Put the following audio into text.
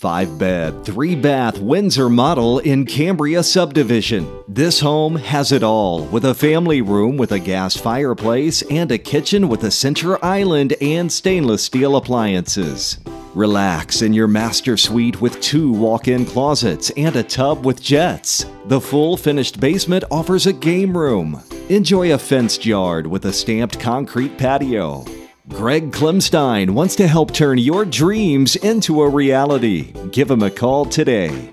Five bed, three bath Windsor model in Cambria subdivision. This home has it all with a family room with a gas fireplace and a kitchen with a center island and stainless steel appliances. Relax in your master suite with two walk in closets and a tub with jets. The full finished basement offers a game room. Enjoy a fenced yard with a stamped concrete patio. Greg Klemstein wants to help turn your dreams into a reality. Give him a call today.